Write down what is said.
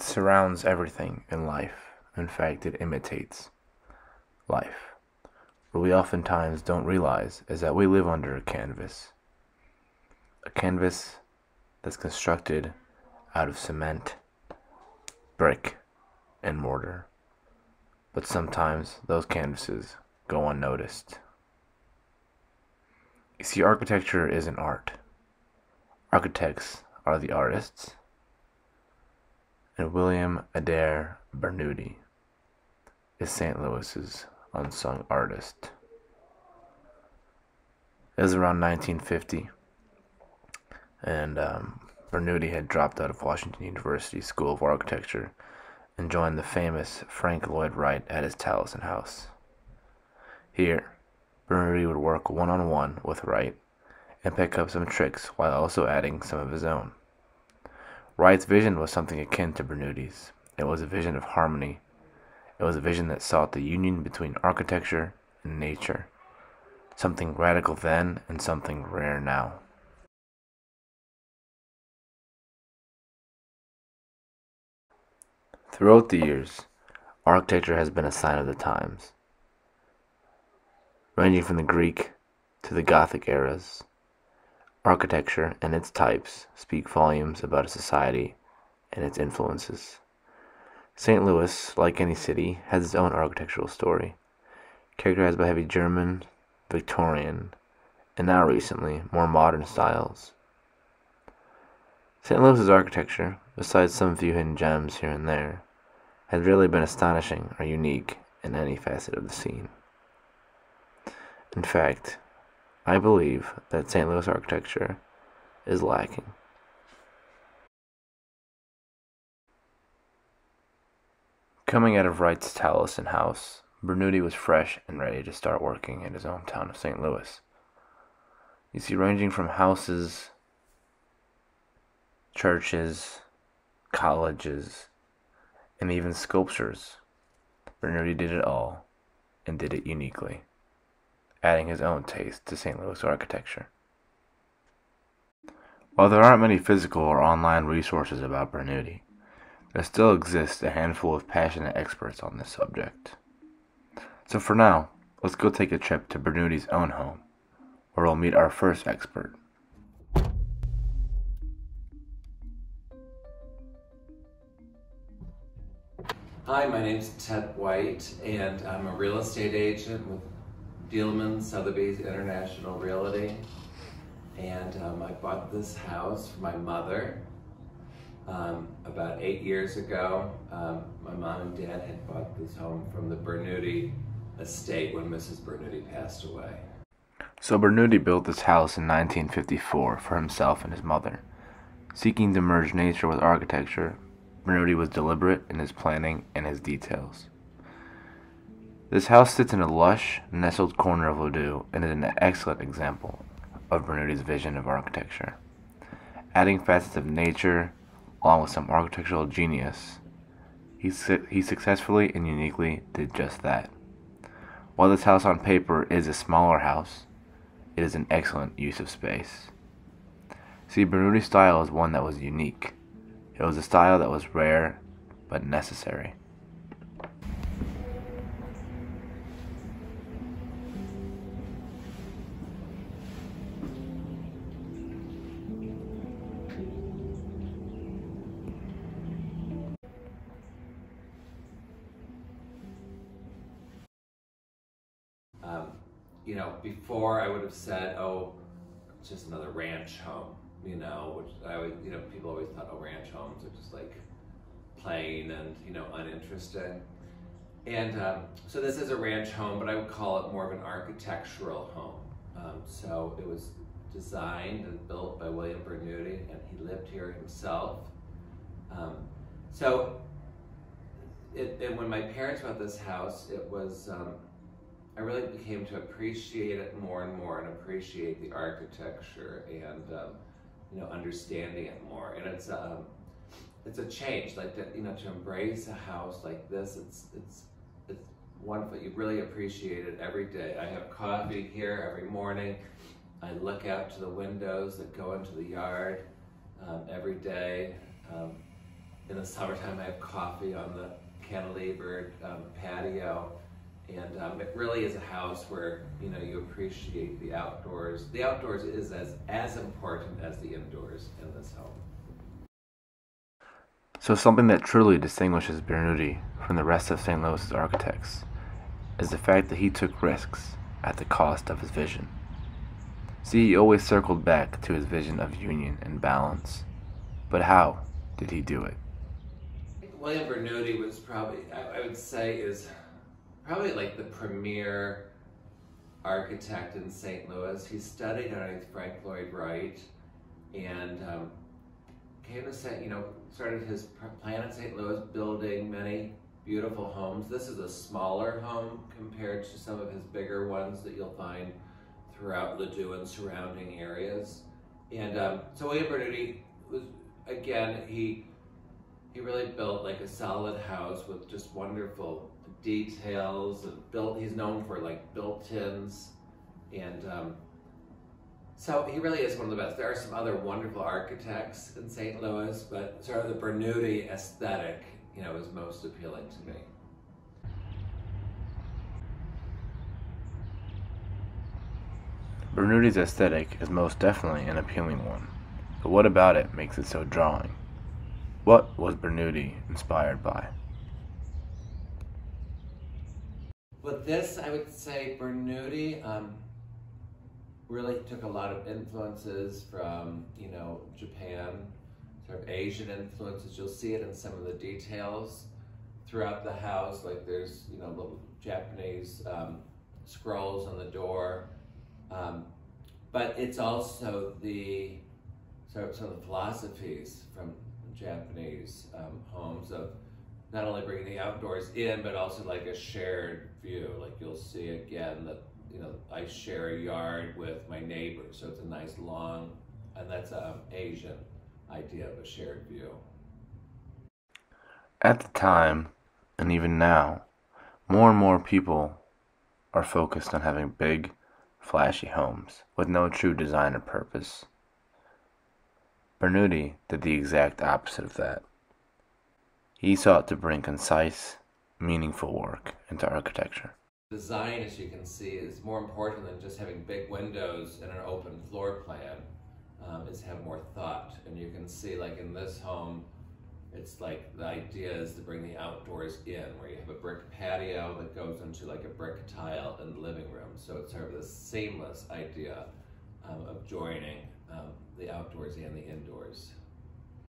It surrounds everything in life. In fact, it imitates life. What we oftentimes don't realize is that we live under a canvas. A canvas that's constructed out of cement, brick, and mortar. But sometimes those canvases go unnoticed. You see, architecture is an art. Architects are the artists. And William Adair Bernoudy is St. Louis's unsung artist. It was around 1950, and um, Bernoudy had dropped out of Washington University School of Architecture and joined the famous Frank Lloyd Wright at his Taliesin house. Here, Bernoudy would work one on one with Wright and pick up some tricks while also adding some of his own. Wright's vision was something akin to Bernoudy's. It was a vision of harmony. It was a vision that sought the union between architecture and nature, something radical then and something rare now. Throughout the years, architecture has been a sign of the times, ranging from the Greek to the Gothic eras. Architecture and its types speak volumes about a society and its influences. St. Louis, like any city, has its own architectural story, characterized by heavy German, Victorian, and now recently, more modern styles. St. Louis's architecture, besides some few hidden gems here and there, has really been astonishing or unique in any facet of the scene. In fact, I believe that St. Louis architecture is lacking. Coming out of Wright's Taliesin house, Bernoudy was fresh and ready to start working in his hometown of St. Louis. You see, ranging from houses, churches, colleges, and even sculptures, Bernoudy did it all and did it uniquely adding his own taste to St. Louis architecture. While there aren't many physical or online resources about Bernoudy, there still exists a handful of passionate experts on this subject. So for now, let's go take a trip to Bernoudy's own home, where we'll meet our first expert. Hi, my name is Ted White, and I'm a real estate agent with Dielmann Sotheby's International Realty. And um, I bought this house for my mother um, about eight years ago. Um, my mom and dad had bought this home from the Bernoudy estate when Mrs. Bernoudy passed away. So Bernoudy built this house in 1954 for himself and his mother. Seeking to merge nature with architecture, Bernoudy was deliberate in his planning and his details. This house sits in a lush, nestled corner of Ladue and is an excellent example of Bernoudy's vision of architecture. Adding facets of nature, along with some architectural genius, he, su- he successfully and uniquely did just that. While this house on paper is a smaller house, it is an excellent use of space. See, Bernoudy's style is one that was unique. It was a style that was rare but necessary. You know, before I would have said, oh, it's just another ranch home, you know, which I always, you know, people always thought, oh, ranch homes are just like plain and, you know, uninteresting. And um, so this is a ranch home, but I would call it more of an architectural home. Um, so it was designed and built by William Bernoudy, and he lived here himself. Um, so it, and when my parents bought this house, it was um, I really became to appreciate it more and more and appreciate the architecture and um, you know understanding it more. And it's um, it's a change, like to, you know to embrace a house like this. It's it's it's wonderful. You really appreciate it every day. I have coffee here every morning. I look out to the windows that go into the yard um, every day. Um, in the summertime, I have coffee on the cantilever um, patio. And um, it really is a house where you know you appreciate the outdoors. The outdoors is as as important as the indoors in this home. So something that truly distinguishes Bernoudy from the rest of St. Louis's architects is the fact that he took risks at the cost of his vision. See, he always circled back to his vision of union and balance. But how did he do it? William Bernoudy was probably, I would say, is probably like the premier architect in St. Louis. He studied underneath Frank Lloyd Wright and um, came to St. you know, started his plan in St. Louis, building many beautiful homes. This is a smaller home compared to some of his bigger ones that you'll find throughout Ladue and surrounding areas. And um, so William Bernoudy was, again, he he really built like a solid house with just wonderful details built, he's known for like built-ins and um, so he really is one of the best. There are some other wonderful architects in St. Louis, but sort of the Bernoudy aesthetic, you know, is most appealing to me. Bernoudy's aesthetic is most definitely an appealing one, but what about it makes it so drawing? What was Bernuti inspired by? With this, I would say Bernoudy um, really took a lot of influences from, you know, Japan, sort of Asian influences. You'll see it in some of the details throughout the house. Like there's, you know, little Japanese um, scrolls on the door. Um, but it's also the sort of some of the philosophies from Japanese um, homes of not only bringing the outdoors in, but also like a shared view. Like you'll see again that, you know, I share a yard with my neighbors. So it's a nice long, and that's an Asian idea of a shared view. At the time, and even now, more and more people are focused on having big, flashy homes with no true design or purpose. Bernoudy did the exact opposite of that. He sought to bring concise, meaningful work into architecture. Design, as you can see, is more important than just having big windows and an open floor plan. Um, is have more thought, and you can see, like in this home, it's like the idea is to bring the outdoors in, where you have a brick patio that goes into like a brick tile in the living room. So it's sort of this seamless idea um, of joining um, the outdoors and the indoors.